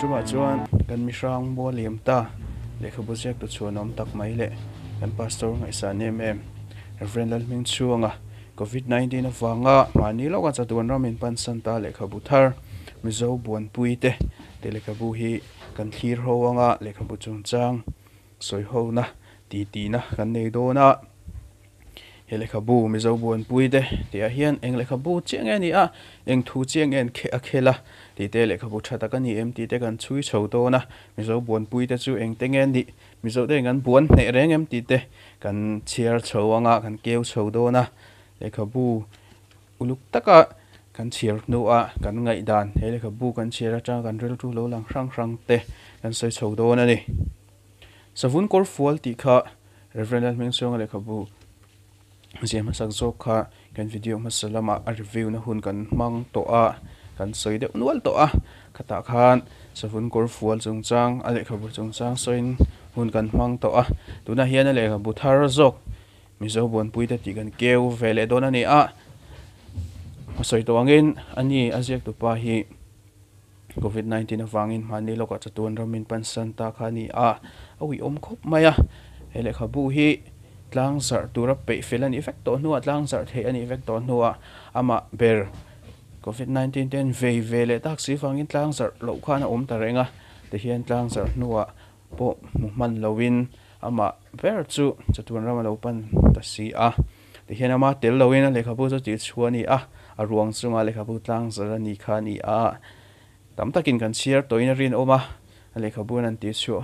tuma chuan kan mi hrang bo liam ta lekha bu jek tu chuan om tak mai le kan pastor ngai sa nem em reverend lal ming chuanga covid 19 awanga mani lo ka chatuan ramin pan san ta lekha bu thar mi zo buan pui te te lekha bu hi kan thlir ho anga lekha bu chung chang soi ho na ti ti na kan nei do na he lekha bu mi zo buan pui te ti a hian, eng lekha bu chiang ani a, eng thu chiang en khe a khela. Ti te lekha bu thata kan ni em, ti te kan chui chho to na. Mi zo buan pui te chu eng teng en ni. Mi zo te ngan buan ne reng em, ti te kan chiar chho anga kan keu chho do na. Lekha bu uluk taka kan chiar nu a kan ngai dan. He lekha bu kan chiar atang kan rel tu lo lang rang rang te kan soi chho do na ni. Savun kor fual ti kha, reverend meng song lekha bu ziam sak zo kha kan video masalama a review na hun kan mang to a kan soi de unwal to a khata khan, savun kor fual chung chang a lekha bu chung chang soin hun kan mang to a tuna hian a lekha bu thar zok. Mizo bon puite ti kan keu, vele don ani a. Soi to angin ani aziak tu pa hi. Covid 19 awangin mani loka chatun ramin pan santa khani a. Awi om khop maya. Hele khabu hi tlang zar tura pe filan effect to nuwa tlang zar the ani effect to nuwa ama ber covid 19 ten ve vele tak si fangin tlang zar lo khana om ta renga. Te hian tlang zar nuwa po man lowin ama ber chu chatun rama lo pan ta si a. Te hian ama tel lowin a lekha bu chu ti chuani a. A ruang chunga lekha bu tlang zar ani khani a. Tam takin kan share toina rin oma lekha bu nan ti chu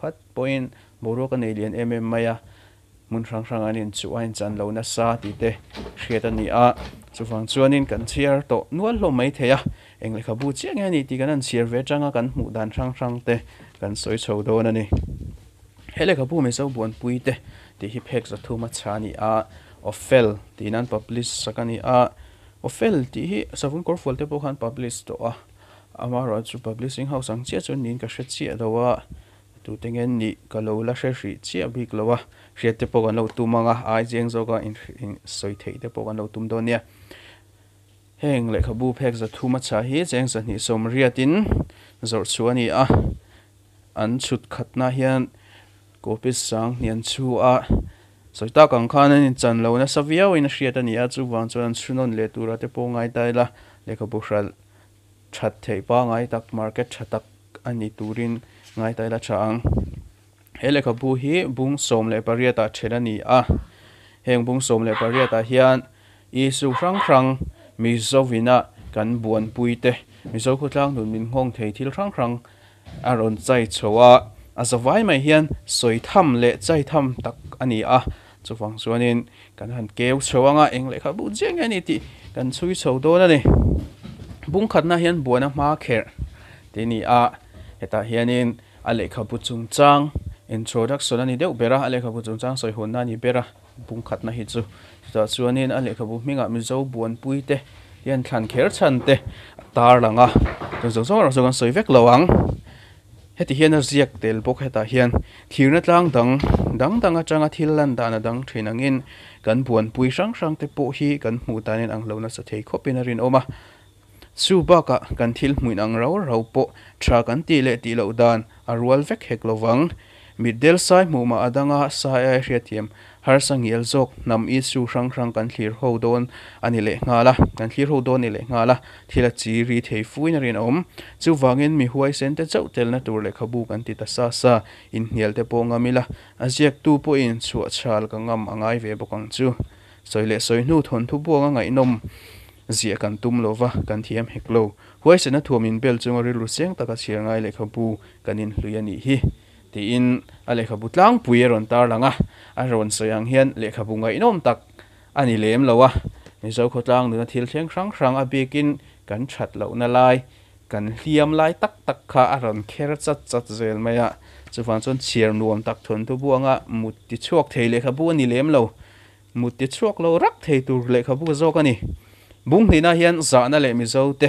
phat point boro kan nei lian mm maya mun rang rang anin chu in chan lo na sa ti te. Hriat ani a. Chu fang chuanin kan chiar to nual lo mai theya eng lekha bu chiang ani ti kan an chiar ve tanga kan mu dan rang rang te. Kan soi chho do ani. Ni hele ka bu me so buan pui te. Ti hi phek za thuma chani a. Ofel, ti nan publish sakani a. Ofel, ti hi savun kor fol te po khan publish to a. Amara chu publishing house ang chia chu nin ka hre chi adawa tu tengen ni ka lo la hre hri chi a bik lowa hre te po kan lo tu manga ai jeng zô in in soi thei te po kan lo tum do nia heng le khabu phek za thuma cha hi jeng sa ni som riatin zor chuani a an chut khatna hian kopis sang nian chu a soita kang khan in chan lo na savia in hriat ani a chu wang chuan chunon le tura te po ngai tai la lệ ka buhral that thei pa ngai tak market thatak ani turin ngai tai là chang heleka bu hi bung som le paria ta thena ni a. Heng bung som le pariata hian isu hrang hrang, mi zovina kan buan puite mi zo khutlang nun min ngong thei thil hrang hrang aron chai chowa. A zawai mai hian soi tham le chai tham tak ani a. Chuwang chuanin kan han keu chowanga eng lekha bu jeng ani ti, kan chui chho do na ni. Bung khatna hian buana ma kher. Tini a. Heta hianin a lekha bu chung chang introduction ani deuh bera a le kha chung chang soi hon na bera. Bung khatna hi chu. Ta chuanin a le kha bu minga mi buan pui te, hian thlan kher chan te, tar langa chung chung chung chung soi vek lawang heti hian a ziak tel bok heta hian. Thirna tlang dang dang dang a changa thil lan dana dang thinangin kan buan pui sang sang te po hi kan hmu tanin ang lona sa thei khopin a rin oma chu baka kan thil hmuin ang ro ro po tha kan ti le ti lo dan. A rual vek hek lovang middel sai mu ma adanga sai ai hriathiam har sang yel zok nam i su rang rang kan thlir ho don. Ani le nga la kan thlir ho don ni le nga la thila chi ri thei fuin rin om. Chu wangin mi huai sen te chau tel na tur le khabu kan ti ta sa sa. In hnial te ponga mila aziak tu po in chu chal ka ngam angai ve bokang chu. Soile soinu thon thu bo nga ngai nom. Zia kan tum lova kan thiam heklo huai sen na thumin bel chunga ri lu seng taka chiangai le khabu. Kanin hluyani hi. Thì in, a lekha butlang pui ron tar langa a. Ron soyang hian lekha bunga inom tak. Ani lem lowa mi zo khotlang nu thil thleng hrang hrang a bikin kan that lo na lai. Kan hliam lai tak tak kha a ron kher chat chat zel maya chu fan chon chiar nuam tak thon tu buanga mut ti chuak thei lekha bu ani lem lo. Mut ti chuak lo rak thei tur lekha bu zo ka ni. Bung ni na hian za na le mi zo te.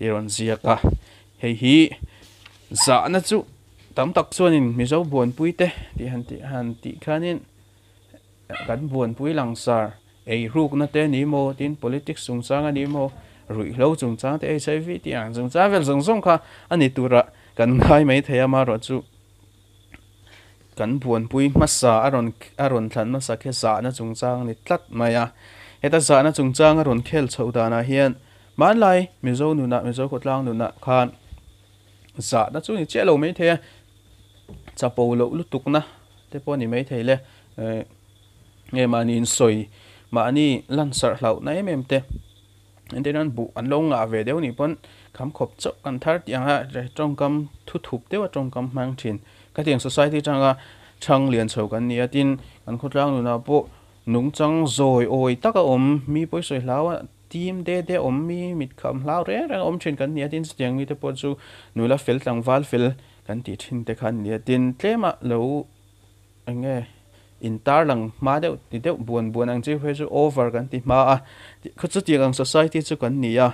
Iron ziaka hei hi za na chu tam tak chuanin mizo buan pui te ti han ti han ti khanin kan buan pui langsar ei ruk na te ni mo, tin politics sung chang ani mo, rui lo chung chang te vi ti ang chung cha vel zong zong kha, ani tura kan ngai mai thei ama ro chu. Kan buồn pui masa aron aron thlan masa khe za na chung chang ni tlat maya heta za na chung chang aron khel chho da na hian. Man lai mi zo nu na mi zo khotlang nu na khan. Za na chu ni che lo mai the cha po lo lu tuk na te po ni mai thei le nge ma ni soi ma ni lan sar hlau na em em te anh thế nên bu anh long ngã về đeo ni pon khám khop chok kan thar tiang ha trong kam thu thup te wa trong kam mang thin ka tiang society changa chang lian chho kan ni atin kan khut rang nu na po nung chang zoi oi taka om mi poi soi lawa team de de om mi mit kham lau re rang om thin kan ni atin tiang mi te po chu nu la fel tang wal fel kan ti thin te khan ni atin tlema ah lo ange in tar lang ma deuh, ti deuh buan buan ang chi hwe chu over kan ti ma a. Khu chu ti ang society chu kan ni a.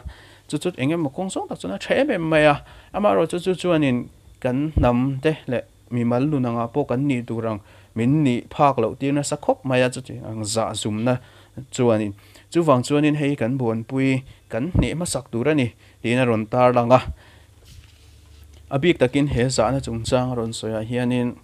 Chu chu engem mo kong song tak chu na the me mai a. Ama ro chu chu chu anin kan nam te le mi mal lu na nga po kan ni tu rang. Min ni phak lo ti na sa khop mai ya chu ti ang za zum na chu anin chu wang chu anin hei kan buan pui kan ni ma sak tu ra ni. Ti na ron tar langa abik takin he za na chung chang, ron soya hianin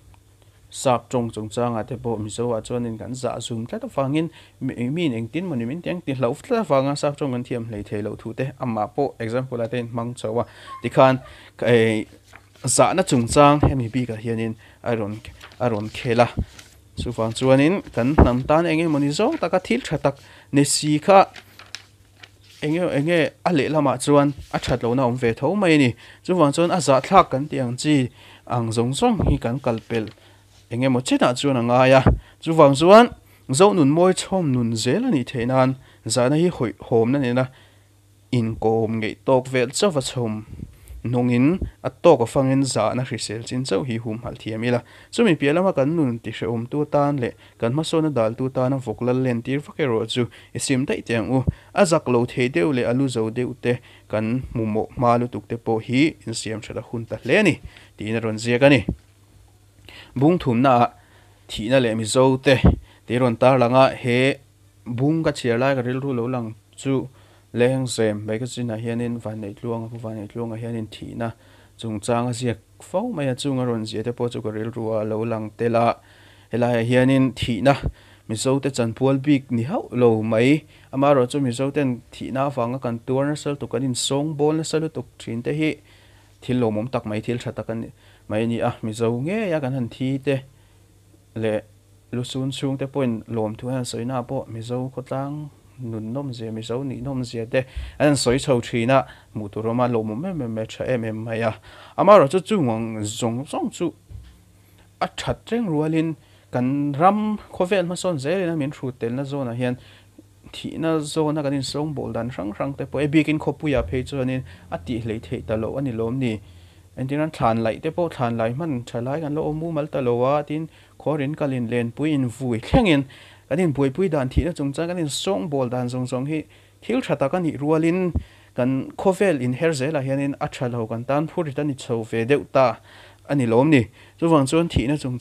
sak trong trong chang ate bo mi zo a chuan in kan za zum tla ta fangin, mi ning tin, moni min tiang ti hlo tla fanga sak trong an thiam lei thei lo thu te. Amma po example aten mang chawa ti khan e za na chung chang hemi bi ka hianin aron aron khela su fang chuanin kan nam tan enge moni zo, taka thil thatak ne si kha enge enge a làm lama ah chuan a that lo na ông ve tho mai ni. Chu wang chuan a za thlak kan tiang chi ang zong zong hi kan kalpel enge mo chena ah chuan anga à chu wang chuan, zo nun moi chom nun zel ani theinan zana hi hoi, hom na nay nè in kom ngei tok vel chawa chom nongin ato ko fangin za na hrisel chin chau hi hum hal thiam ila. Chumi pialama kan nun ti she um tu tan le. Kan ma sona dal tu tan vok lal len tir fa ke ro chu. E Isim dai teng u. Azak lo the deu le alu zo deu te. Kan mu mumo malu tuk te po hi in siam chada hun ta hle ni. Ti na ron zia ka ni. Bung thum na thi na le mi zo te. Te ron tar langa he bung ka chiar lai ka ril ru lo lang chu. Leng sem bai ka china hianin van nei tluang vài van nei tluang a hianin thi na chung chang a ziak fo mai a chung a ron zia te po chu ka ril ru a lo lang te là helai hianin thi na. Mi zo te chan pual bik ni hau lo mai ama ro chu mi zo ten thi na fanga kan tur na sel tu kan in song bol na sel tu thin te hi. Thil lo mom tak mai thil tha takan mai ni a mi zo nge ya kan han thi te le lu sun chung te point lom thu han soi na po mi zo นุนนมเสียมิสาหนีนมเสียเดอันสวยเฉาชีนะมูตัวมาลมไม่ไม่ไม่ใช่ไม่ไม่อะอามาเราจะจู่งงจงจงจู่อัดชัดเร่งรัวลินกันรำโคเวลมาสอนเสรีนะมินชูเตลนะโซนะเฮียนที่นั่นโซนกันนี่ส่งบอลดันสังสังแต่พอเอบีกินขบุยาเพจวนี่อติเลยเทตลออันนี้ล้มนี่อันที่นั้นทานไหลแต่พอทานไหลมันฉไหลกันแล้วอมูมัลตลอว่าที่ขอเรีนกันเล่นเล่นปุยอินฟุยแข่งเงิน cái tlang bụi bụi đàn mi nó ni nom cái te an soi đàn thina mu khi roma lo ta cái me me cha em em mai a ama ze ta anh đi anh đi, lại tế bộ thàn nó man ta lo wa tin khorin kalin len pui in cái thlengin kanin pui pui ta ani lom ni chu wang chuan thi na chung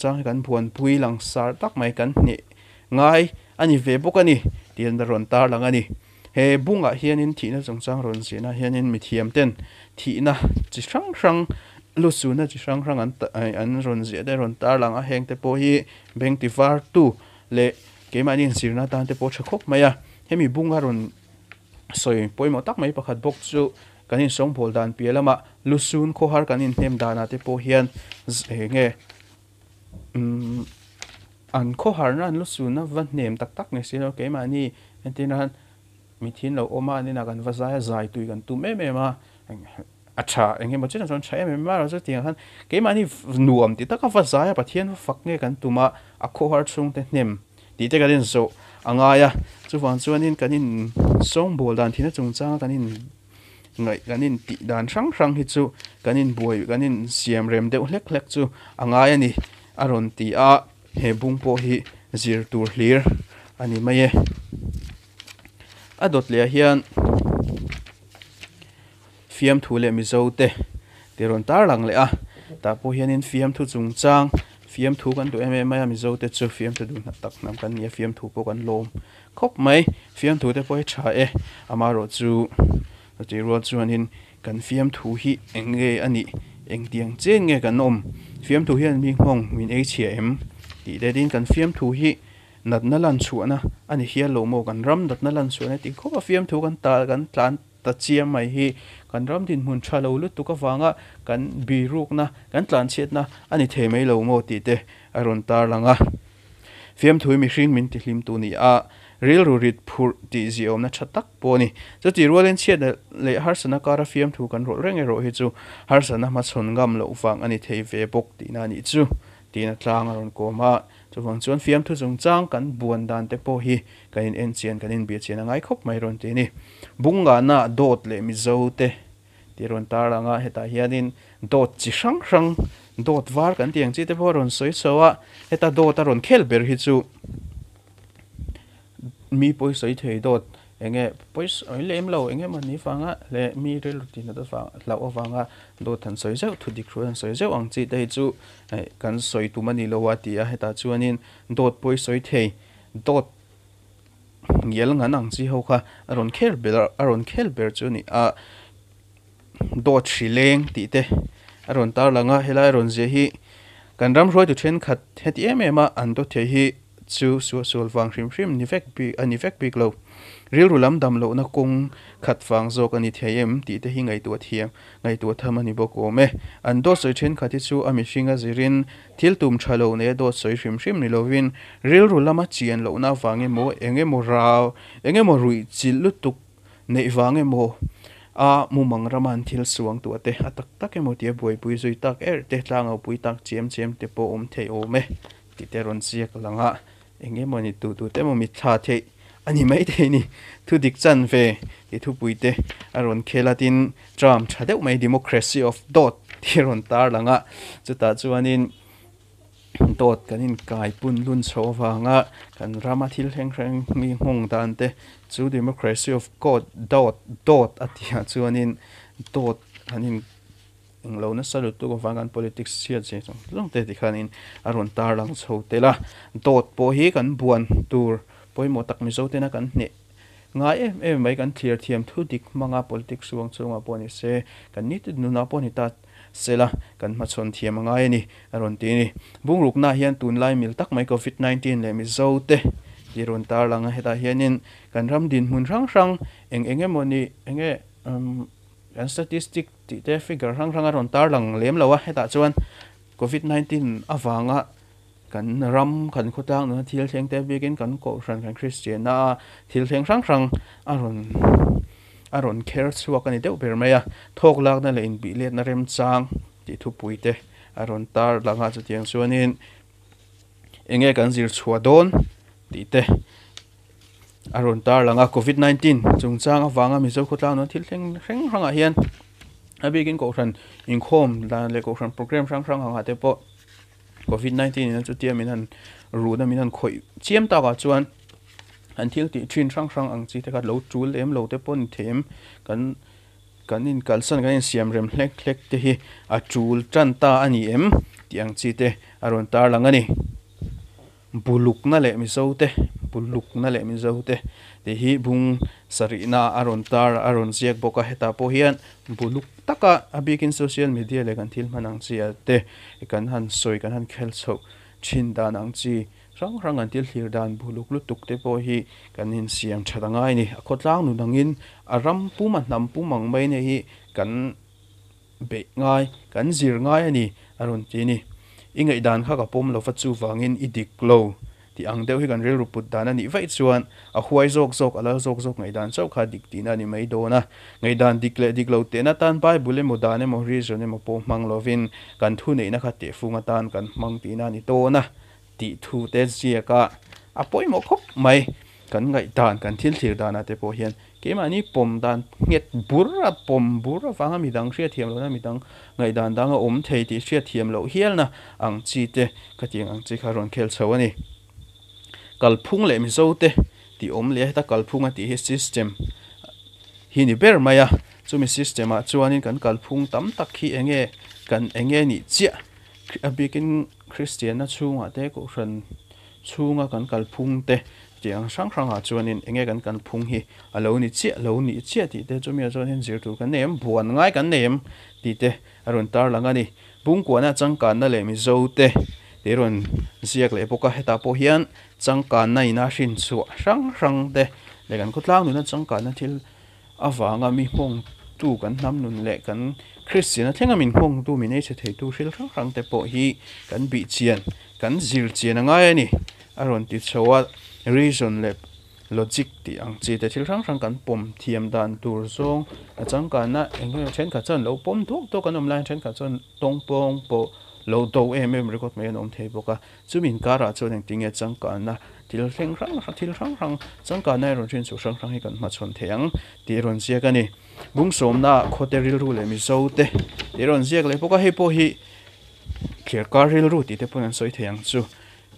na lu su na chi sang sang an an ron zia de ron tar lang a heng te po hi beng ti var tu le nin sir na tan te po tha khop maya hemi bunga ron soi poimo tak mai pakhat bok chu kanin song bol dan pialama lu sun kho har kanin hnem dana te po hian nge um an kho har na lu sun na van nem tak tak anh sino ke mình ni lâu mi anh lo oma ni na kan va zai zai tu kan tu me me ma acha enge mo chen chon chai me ma ro tiếng han ke mà ni nuam ti tất cả va zai pa thian fak nge kan tu mà, a kho har chung te nem ti te ka din so anga ya chu wan chuan in kanin song bol dan thina chung in kanin ngai kanin ti dan sang sang hi chu kanin buai kanin siam rem deuh hlek hlek chu anga ya ni aron ti a he bung po hi zir tur hlir ani mai e a dot le hian fiam thu le mi zo te ti ron tar lang le a ta po hian in fiam thu chung chang fiam thu kan tu em em mai mi zo te chu fiam te du na tak nam kan phiếm fiam thu po kan lom khop mai fiam thu te po e tha e ama ro chu ti ro chu an anh kan fiam thu hi enge ani eng tiang chen nge kan om fiam thu hian mi hmong min em. Ti de din kan fiam thu hi nat na lan anh ani hian lo mo kan ram nat na lan chuana ti khóc fiam thu kan ta kan tlan ta chiam mai hi kan ram din mun tha lo lu tu ka wanga kan bi ruk na kan tlan chet na ani the mai lo mo ti te aron tar langa fiam thui mi hring min ti hlim tu ni a real ru rit phur ti zi om na thatak po ni cha ti rualen chet le har sana kara fiam thu kan ro reng e ro hi chu har sana ma chon gam lo wang ani thei ve bok ti na ni chu ti na tlang aron ko ma chu wang chuan fiam thu chung chang kan buan dan te po hi. Kan in en chian, kan in bi chian ngai khop mai ron ti ni bunga na dot le mi zo te. Ti ron tar anga ah, heta hianin dot chi sang sang dot var kan tiang chi te po ron soi sowa ah. heta dot a ron khel ber hi chu. Mi poi soi thei dot enge pois oi lem lo, enge man ni fanga le mi rel tin da fa la o fanga do than soi zau thu dik ru soi zau ang chi dei chu e, kan soi tu mani lo wa ti a heta chuanin dot poi soi thei, dot ngel nga nang chi ho kha aron kher ber aron khel ber chu ni, a dot shileng ti te aron tar langa hela aron je hi, kan ram roi tu then khat het em em a, an do the hi chu su sul wang hrim hrim ni vek bi ani vek bi lo ril rulam dam lo na kung khat vang zo kan ni theim ti te hi ngai tu thiam ngai tu tham ani bo ko me an do soi thin khati chu ami shinga zirin, thil tum thalo ne do soi hrim hrim ni lovin ril rulama chien lo na wange mo enge mo raw enge mo rui chil lu tuk, nei wange mo. A mu mang raman thil suang tu ate atak tak emo tie boi pui zui tak er te tlang au pui tak chem chem te po om the o me ti te ron siak langa enge mani tu tu te mo mi tha the ani mai the ni. Thu dik chan ve. Ti thu pui te. Aron khelatin tram tha deu mai democracy of dot. Ti ron tar langa chuta chuanin dot. Kanin kai pun lun so wa nga. Kan rama thil heng reng mi hong dan te. Chu democracy of god dot dot. Atia chuanin dot. Anin eng lo na salut tu ko wangan politics sia che chong long te ti khanin aron tar lang chho te la dot po hi kan buan tur poi mo tak mi zo te na kan ne nga em em mai kan clear thiam thu dik manga politics suang chunga po ni se kan ni tu na po ni ta sela kan ma chon thiam nga ni aron ti ni bung ruk na hian tun lai mil tak mai covid 19 le mi zo te ti ron tar langa heta hianin kan ram din mun rang rang eng enge moni enge um kan statistic ti te figure rang rang aron tar lang lem lo lawa heta chuan covid 19 awanga kan ram, kan khutang, na thil theng te begin kan ko ran kan christian, na thil theng rang rang aron aron care chuwa kan deuh ber maya thok lak na le in bi let na rem chang, ti thu pui te aron tar langa chu tiang chuanin enge kan zir chhuwa don ti te aron tar langa covid 19 chung chang awanga mi zo khotla no thil thleng hreng hranga ah hian. A begin ko ran in khom dan le ko ran program hrang hrang hanga te po. Covid 19 in chu tiam in han ru na min han khoi. Chiam ta ga chuan, an thil ti thin hrang hrang ang chi te ka lo chul em lo te pon them. Kan kan in kalsan kan in siam rem hlek hlek te hi a chul chan ta ani em. Tiang chi te aron tar langa ni. buluk na le mi zote buluk na le mi zote te hi bung sarina aron tar aron ziak boka heta po hian buluk taka abikin social media le kan thil manang chi te. Kan han soi kan han khel chho chin dan ang chi. Rang rang an til hlir dan buluk lu tuk te po hi kan in siam thada ngai ni a khotlang nu dangin aram pu ma nam pu mang mai ne hi. Kan be ngai kan zir ngai ani. Aron chi ni. Ingai dan kha ka pom lo fa chu wangin idik lo ti ang deuh hi kan rel ruput dan ani vai chuan a huai zok zok ala zok zok ngai dan chau kha dik tin ani mai do na ngai dan dik le dik lo te na tan pai bule mo dan mo reason mo po mang lovin kan thu nei na kha te funga tan kan mang ti na ni to na ti thu te zia ka a poi mo khop mai kan ngai dan kan thil thir dan ate à, po hian ke ma ni pom dan nget burra pom burra phang mi dang hria thiam lo na mi dang ngai dan dang om thei ti hria thiam lo hial na ang chi te ka tiang ang chi kha ron khel chawani kalphung le mi zo te ti om le ta kalphunga ti hi system. Hi ni ber maya chumi system a chuanin kan kalphung tam tak hi enge kan enge ni chia cái à, christian na chunga te ko ran chunga kan phung te tiang sang sang a chuanin enge kan kan phung hi. Alo ni che lo ni che ti te chumi chuan chuanin zir tu kan nem, buan ngai kan nem ti te. Arun tar langa ni bung ko na changkan na le mi zo te. Te ron ziak le poka heta po hian changkan na ina shin chu rang rang te. Le kan khutlang nu na changkan na thil awanga mi hmong tu kan nam nun le kan christian a thenga min hmong tu, mi nei che thei tu hril rang rang te po hi kan bi chian, kan zir chian anga ni aron ti chowa reason le logic ti ang chi te thil rang rang kan pom thiam dan tur zong. A chang kan na eng chen kha chan lo pom thuk to kan online lai chen kha chan tong pong po lo do em em record me nom thei boka. Chumin kara chon eng tinge chang kan na. Til thleng rang rang til rang rang chang kan na e ron chen chu rang rang hi kan ma chon theang ti ron sia ka ni bung som na khoteril ru le mi zo te. Ti ron ziak le boka he po hi. Clear car ril ru ti te pon an soi theang chu.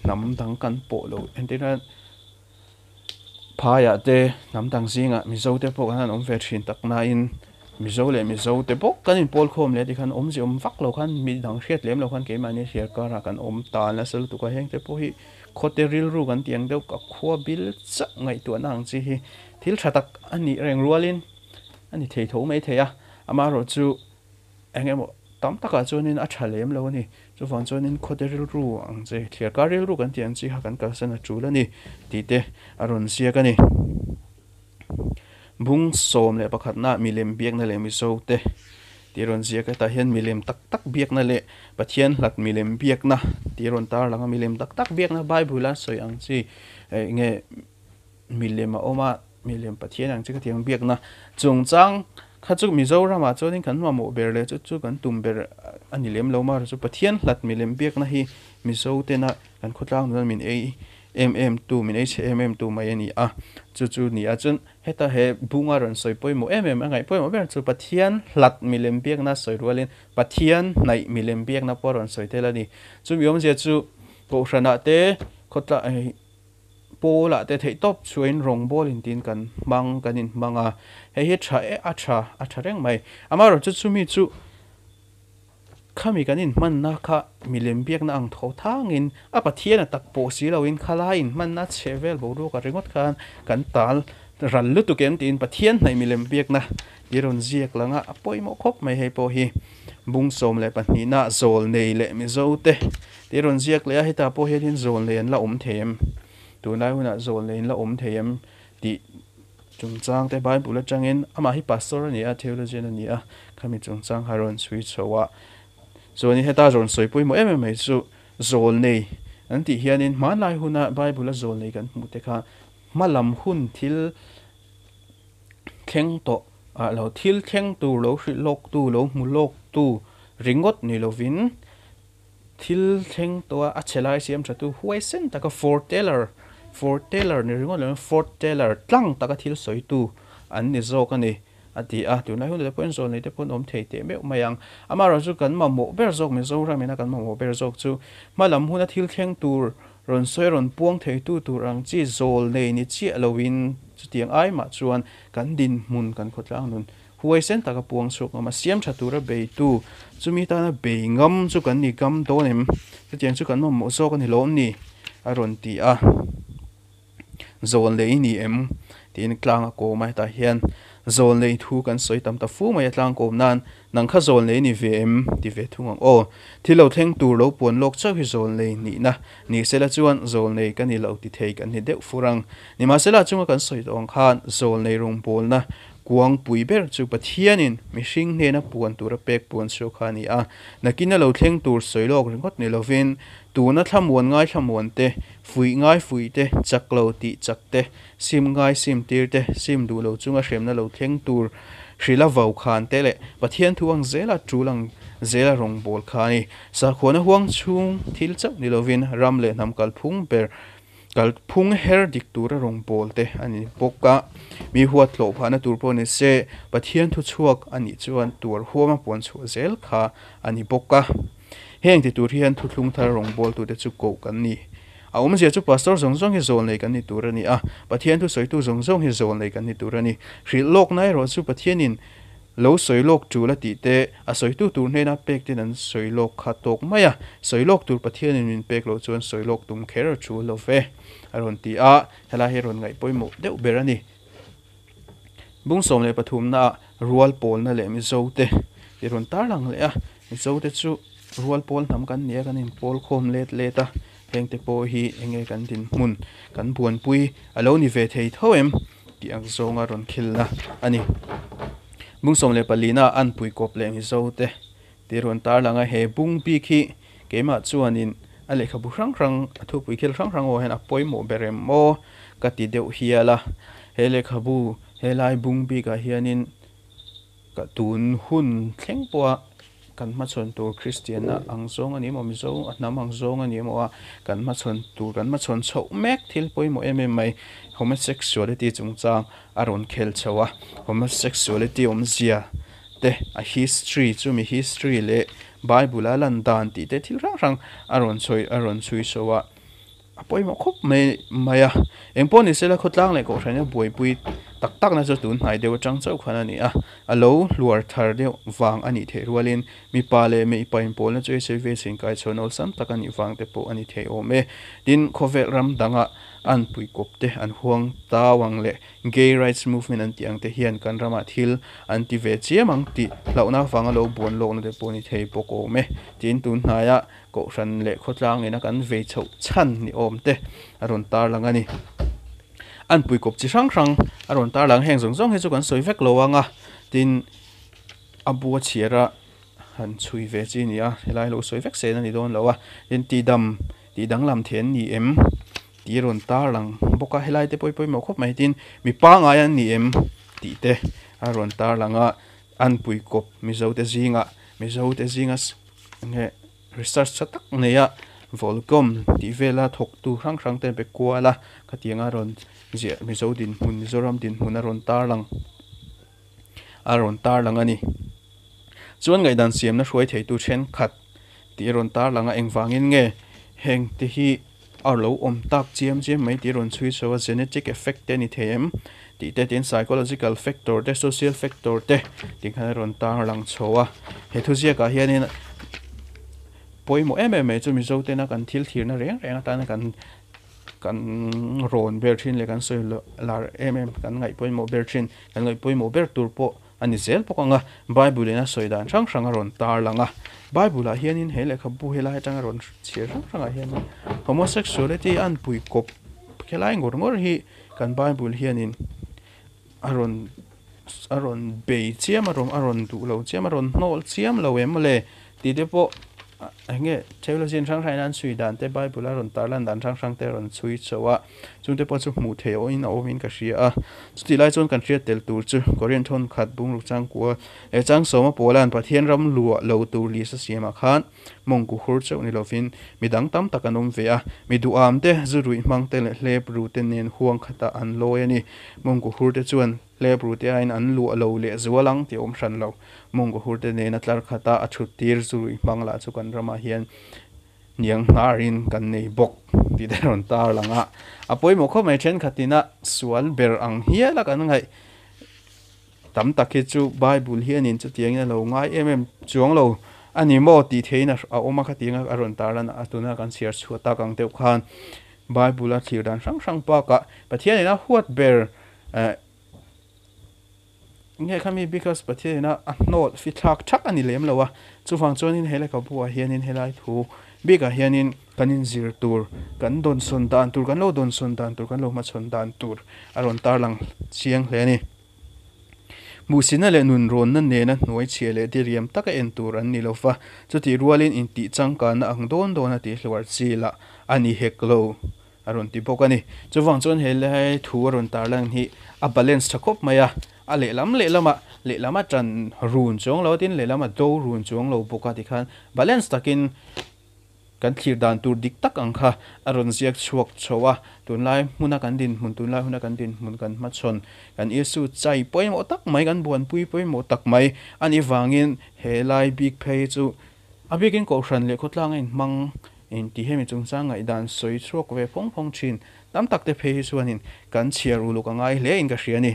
Nam dang kan po lo. En ti na phaya te, nam tang singa mizo te pok han, om ve thin tak na in. Mizo le mizo te pok kan in pol khom le, ti khan om ji om vak lo khan, mi dang hriat lem lo khan ke mani her ka ra kan om ta na sel tu ka heng te po hi. Khote ril ru kan tiang deuh ka khua bil cha ngai tu nang chi hi. Thil tha tak ani reng rualin ani thei tho mai theya ama ro chu engemo tam taka chuanin a tha lem lo ni chu wang chuanin khoderil ru ang che thliar karil ru kan tiang chi ha kan ka sana chula ni ti te aron sia ka ni bung som le pakhat na milem biak na le mi so te ti ron sia ka ta hian milem tak tak biak na le pathian hlat milem biak na ti ron tar langa milem tak tak biak na bible a soi ang chi. Nge milem a oma milem pathian ang chi ka tiếng biak na chung chang kha ra mizoram a chuanin kan ma mo ber le chu chu kan tum ber ani lem lo ma chu pathian hlat mi lem biak na hi. Mizo te na kan khutlang nan min ei mm2 min h mm tu mai ani a. Chu chu ni a chun. Heta he bunga ron soi poi mo mm angai poi mo ber. Chu pathian hlat mi lem biak na soi rualin pathian nai mi lem biak na poron soi te la ni. Chu mi om je chu, po hrana te khotla eh, pola te thei top chuin rong bol in tin kan mang kanin manga he hi tha e a tha a tha reng mai. Amaro chu chu mi chu khami kanin man na kha milem biak na ang tho thangin a pathian a tak po si lo in khala in man na chevel bo ro ka ringot khan kan tal ral lu tu kem tin pathian nai milem biak na iron ziak langa apoi mo khop mai hei po hi. Bung som le pani na zol nei le mi zo te. Iron ziak le a hita po hi hin zol len la um them tu nai huna zol len la um om them ti chung chang te bible bula changin. Ama hi pastor ni a, theologian ni a. Khami chung chang haron sui chowa so heta zon soi pui mo em mai chu zol nei. An ti hianin man lai huna bible zol nei kan mu te kha. Malam hun thil kheng to a lo thil kheng tu lo hri lok tu lo mu lok tu ringot ni lovin thil kheng to a chelai siam thatu huai sen taka foreteller foreteller, Taylor ni ringot lo Fort Taylor tlang taka thil soi tu. An ni zo ka ni ati a tu na hu le pon zo ni te pon om thei te me mayang ama ro chu kan ma mo ber zok me zo ra me na kan ma mo ber zok chu ma lam hu na thil kheng tur ron soi ron puang thei tu tu rang chi zol nei ni chi alowin chu tiang ai ma chuan kan din mun kan khotlang nun huai sen taka puang suk ma siam tha tur a be tu chumi ta na be ngam chu kan ni gam to nem chu tiang chu kan ma mo zo kan ni lom ni a ron ti a zol nei ni em. Tin tlang ko mai ta hian zol nei thu kan soi tam ta fu mai atlang kom nan, nang kha zol nei ni ve ti ve thung o. Thilo theng tur lo pon lok chau hi zol nei ni na. Ni sela chuan zol nei kan ni lo ti thei kan ni deuh furang ni ma sela chunga kan soi tong khan zol nei rung pol na. Kuang pui ber chu pathianin mihring hne na puan tura pek puan chu kha ni a. Nakina lo thleng tur soilok ringot ni lovin tuna thlamuan ngai thlamuan te fui ngai fui te chaklo ti chak te sim ngai sim tir te sim du lo chunga hrem na lo thleng tur hrila vau khan te le pathian thuang zela tulang zela rong bol khani sa khona huang chung thil chau ni lovin ram le nam kal phung ber kal phung her dik tura rong bol te ani poka mi huat lo phana tur po ni se pathian thu chuak ani chuan tur huama pon chu zel kha ani poka heng ti tur hian thutlung thar rong bol tu te chu ko kan ni. A om sia chu pastor zong zong hi zol nei kan ni tur ani a pathian tu soi tu zong zong hi zol nei kan ni tur ani hri lok nai ro chu pathianin lo soi lok chu la ti te. A soi tu tur nei na pek tin an soi lok kha tok maya soi lok tur pathianin min pek lo chuan soi lok tum kher chu lo ve. Aron ti a. Hela hi ron ngai poimo deuh berani bung som le pathum na rual pol na le mi zo te. Ti ron tar lang le a. Mizo te chu rual pol nam kan nia kan in pol khom let leta heng te po hi enge kan din mun kan buan pui alo ni ve thei thoem ki ang zonga ron khilna ani. Bung som le palina an pui kop le hi zo te ti ron tar langa he bung pi khi kema chuanin a lekha bu rang rang a thu pui khil rang rang o hen a poi mo berem mo ka ti deu hiala he lekha bu he lai bung pi ka hianin ka tun hun thleng po kan ma chon tur christian na ang zong ani mo mi zo nam ang zong ani mo a kan ma chon tur kan ma chon chho mek thil poi mo em em mai. Homosexuality chung chang aron khel chawa homosexuality om zia te a history chu mi history le bible alan dan ti te thil rang rang aron choi aron chui sowa apoi mo khop me maya engpon ni sela khotlang le ko thane boi pui tak tak na chu tun hnai deuh atang chau khan ani a alo luar thar deuh wang ani the rualin mi pa le me ipa in pol na chu se ve sing kai chon ol sam tak ani wang te po ani the o me din khovel ram danga an pui kop te an huang ta wang le gay rights movement an tiang te hian kan rama thil an ti ve chiamang ti launa wanga lo bon lo na te po ni thei po ko me tin tun hnaya ko ran le khotlang ina kan ve chho chan ni om te aron tar lang ani an pui kop chi sang sang aron tar lang heng rong zong he chu kan soi vek lo anga tin abua chiara han chui ve chi ni a helai lo soi vek se na ni don lo a tin ti dam ti dang lam thian ni em. Ti ron tar lang boka helai te poi poi mo khop mai tin. Mi pa nga yan ni em. Ti te aron tar langa an pui kop mi zo te zinga mi zo te zinga nge research chatak neya volcom ti vela thok tu rang rang te be kwala anh ron zia mizo din hun mizoram din hun, aron tar lang. Aron tar lang ani. Chuan ngai dan siam na hruai thei tu then khat. Ti ron tar lang a engwangin nge. Heng ti hi arlo om tak chiam chiam mai ti ron chui so genetic effect te ni them ti te tin psychological factor te, social factor te. Ti khan ron tar lang chowa he thu zia ka hianin poimo em em chu mizo te na kan thil thir na reng reng ta na kan kan ron berthin le kan soi lar mm kan ngai poi mo ber kan ngai poi mo ber tur po ani zel pokanga bible na soi dan sang sang ron tar langa bible a hianin he lekha bu hela tang ron chiar sang sang a hian homosexuality an pui kop khelai ngor ngor hi kan bible hianin aron aron be chiam aron aron du lo chiam aron nol chiam lo em le. Ti de po nge theologian sang sang nan tế bài bù la ron tar lan dan sang sang te suy sui chowa chung te po chu mu the o in o min ka ria a sti lai chon kan ria tel tur chu korean thon khat bung lu chang ko e chang so lan polan pathian ram lu lo tur li sa siama khan mong ku hur chau ni lovin midang tam takanum ve a mi du am te zurui mang te le hlep ru te nen huang khata an lo ani mong ku hur te chuan hlep ru te ain an lu lo le zualang ti om hran lo mong ku hur te nen atlar khata a thut tir zurui mang la chu kan rama hian niang ngarin kan nei bok ti de ron tar langa apoi mo kho mai chen khatina sual ber ang hia la kan ngai tam takhe chu bible hian in chu tiang na lo ngai em em chuang lo ani mo ti theina a oma kha tinga aron taran atuna kan share chu ta kang teu khan bible a thir dan sang sang pa ka pathian huat ber nge khami because pathian a not fi thak thak ani lem lawa cho nên chon là cậu bùa buwa nên in là thu bika hianin kanin zir tur, kan don son dan tur, kan lo don son dan tur, kan lo ma chon dan tur. Aron tar lang chiang hle ni. Musina le nun ron na ne na noi che le ti riam taka en tur an ni lo fa. Chu ti rualin in ti chang ka na ang don don na ti hlwar chi la. Ani hek lo. Aron ti bok ani. Chu wang chon he le hai thu aron tar lang hi a balance thakop maya. A le lam, le lama. Le lama tran run chong lo tin, le lama do run chong lo boka ti khan. Balance takin kan thlir dan tur dik tak ang kha. Aron ziak chuak chowa. Tun lai muna kan din mun, tun lai huna kan din mun kan ma chon. Kan isu chai poi mo tak mai, kan buan pui poi mo tak mai. Ani wangin he lai big pay chu. Abikin ko hran le khotlang in mang. In ti hemi chung sang ngai dan soi chuak ve phong phong chin. Tam tak te phei suanin kan chiar ulu ka ngai le in ka hriani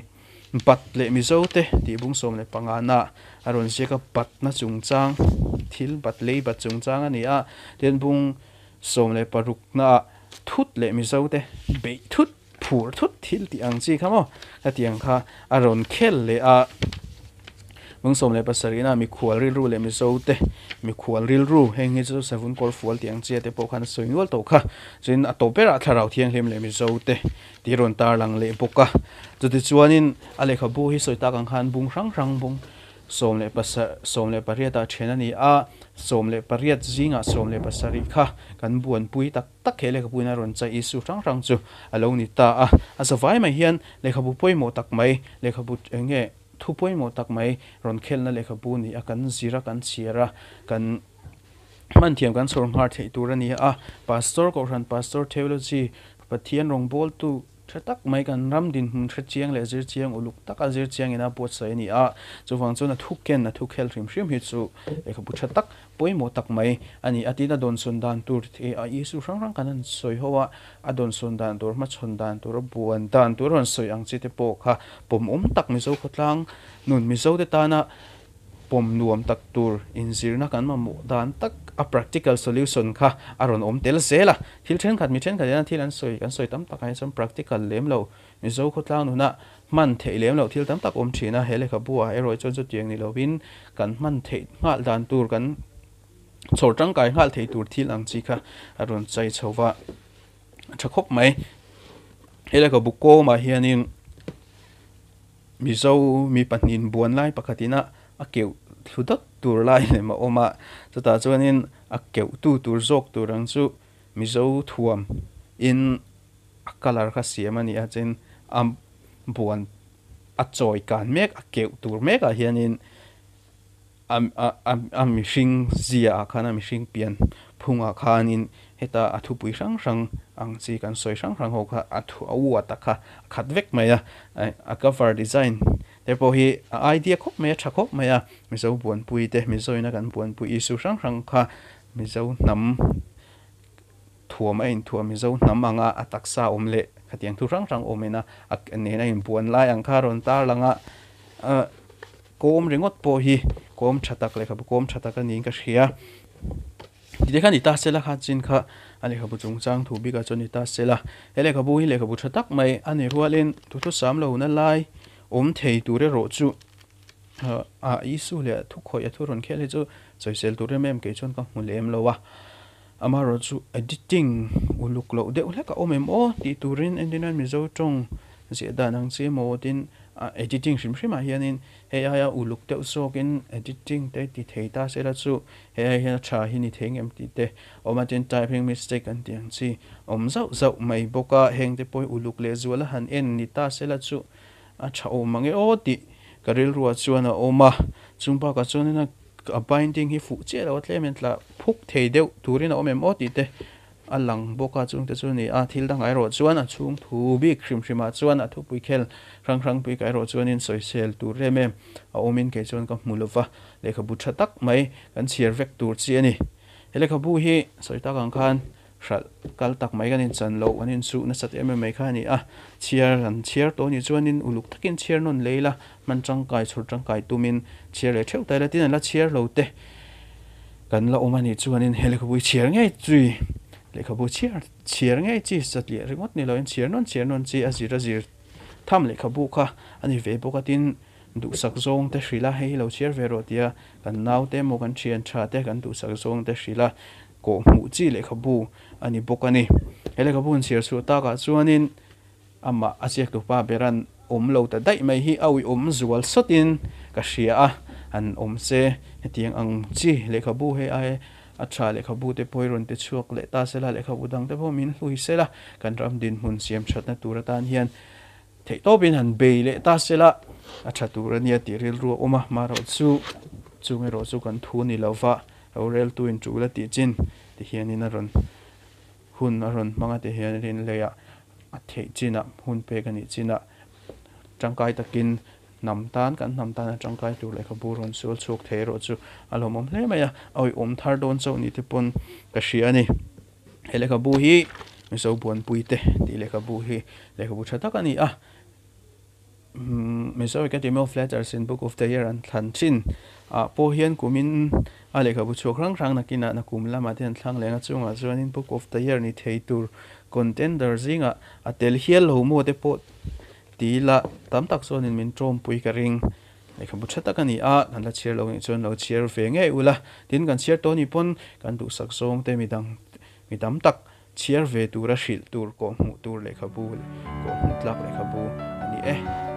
pat lệ mi zo te ti bung som à pangana aron zeka pat na chung chang, thil bat lei bat chung chang ani a. Ten bung som le paruk na. Thut lệ mi zo te thút thut, phur thut thil ti ang chi, khamo. Ta tiang kha. Rồi khel lệ a mung som le pasari na mi khual ril ru le mi zo te mi khual ril ru heng hi chu seven kor fual tiếng chia te po khan soi ngol tàu kha chin a to pera tharau thiên hlem le mi zo te ti ron ta lang le poka chu ti chuyện a le kha bu hi soi ta kang khan bung rang rang bung som le pasa som le pariata thena ni a som le pariat a som le pasari kha kan buan pui tak tak he le ka puina ron cha isu rang rang chu alo ni ta a a sa vai mai hian le kha bu poi mo tak mai le kha bu enge thupoi mo tak mai ron khel na lekha bu ni akan zira kan chiara kan man thiam kan sorm har thei turani a. Pastor ko ran pastor theology pathian rong bol tu thretak mai kan ram din hum thre chiang le zir chiang uluk tak azir chiang ina pot sai ni a chuwang chu na thuk ken na thuk khel rim shrim hi chu ekha bu thretak poimo tak mai ani atina don sun dan tur thi a yesu rang rang kanan soi hoa a don sun dan tur ma chon dan tur buan dan tur ron soi ang chi te po kha pom om tak mi zo khotlang nun mi zo de ta na pom nuam tak tur in zir kan ma mu dan tak a practical solution kha. Aron om tel zela thil then khat, mi then khat thil an soi kan soi tam tak ai som practical lem lo. Mi zo kho tlang nuna man thei lem lo, thil tam tak om thina hele kha bua eroi chon chu tiang ni lo bin kan man thei, ngal dan tur kan chor tang kai, ngal thei tur thil ang chi kha. Aron chai chowa thakop mai. Hele kha bu ko ma hianin. Mi zo, mi panin buan lai pakhatina. A keu thu thudak tur lai le ma oma. Tota chu ta chuanin a keu tu tur zok tur ang chu mizo thuam. In a color kha siam ani a chen am buan a choi kan mek a keu tur mek a hianin am am am mi hring zia khana mi hring pian phunga khanin heta athu pui sang sang ang chi kan soi sang sang ho kha athu au ta kha khat vek maya a cover design po hi idea khop me tha khop maya mi zo buan pui te mi zo ina kan buan pui, isu sang sang kha mi zo nam thuam in thuam mi zo nam anga om omle khatiang thu rang rang omena ak ne na in buan lai ang kha, ron tar langa kom ringot po hi, kom thatak le kha kom thatak ani ka hria ti khan ita sela kha chin kha ani kha bu chung chang thu bi ka chon ita sela hele kha bu, hi le kha thatak mai ani rualin tu thu sam lo na lai om thei tu re ro chu a isu le thu khoi a thu ron khele chu choi sel tu re mem ke chon ka mu em lo wa ama ro chu editing uluk lo de ule ka omem o ti turin endinan mi zo tong zia da nang che mo tin editing shim shim a hianin he ya uluk te so kin editing te ti thei ta se la chu he ya cha hi ni theng em ti te oma tin typing mistake an tiang chi om zau zau mai boka heng te poi uluk le zuala han en ni ta se la chu acha o mangi o ti karil ruwa chuana o ma chungpa ka chuanina a binding hi fu che lo tlemen tla phuk thei deu turin o mem o ti te a alang boka chung te chu ni a thil dang ai ro chuan a chung thu bi khrim khrima chuan a thu pui khel rang rang pui kai ro chuan in soi sel tur re mem a omin ke chuan ka hmulova lekha bu tha tak mai kan chiar vek tur chi ani lekha bu hi soi ta kang khan hral kal tak mai ganin chan lo anin su na sat em mai kha ni a ah, chiar an chiar to ni chuanin uluk takin chiar non leila man chang kai chhur chang kai tumin chiar le theu tai la tin la chiar lo te kan la omani chuanin hele khubui chiar ngai chui le khabu chiar chiar ngai chi sat le ringot ni lo in chiar non chiar non chi azir azir tham le khabu kha ani ve boka tin du sak zong te hrila hei lo chiar ve ro tia kan nau te mo kan thian tha te kan du sak zong te hrila ko mu chi le khabu ani bokani. Hele ka bun sir su ta ka chuanin ama asiak tu pa beran om lo ta dai mai hi awi om zual sotin. Ka hria a ah, an om se, hetiang ang chi le kha bu he ai a tha le kha bu te poiron te chuak le ta sela le kha bu dang te bo min hlui sela kan ram din hun siam chat na tur tan hian. Thei to bin han be le ta sela a tha tur ania ti ril ru oma ah, ma ro chu chu ro chu kan thu ni lova fa. Rel tu in chu la ti chin. Ti hian in a ron hun a ron manga te hian rin leya a thei china, hun pe kan china. Tangkai takin nam tan, kan nam tan tangkai tu le khabu ron sul chuk the ro chu. Alom om hle maya oi om thar don so ni te pon ka shi ani hele khabu hi, mi so pon puite ti le khabu hi le khabu thata kani a ah, mi so ka ti mo flatters in book of the year an than chin. A po hian kumin a ah, lekha bu chok rang rang nakina na kum lama ten thlang lenga chunga ah, chuanin book of the year ni thei tur contender zinga a tel hial lo mo te po ti la tam tak so nin min trom pui ka ring. Lekha bu thata ka ni a nan la chiar lo ni chuan lo chiar ve nge ula tin kan chiar to ni pon, kan du sak song te mi dang, mi tam tak chiar ve tur a shil tur ko mu tur lekha bu ko mu tlak lekha bu ani e.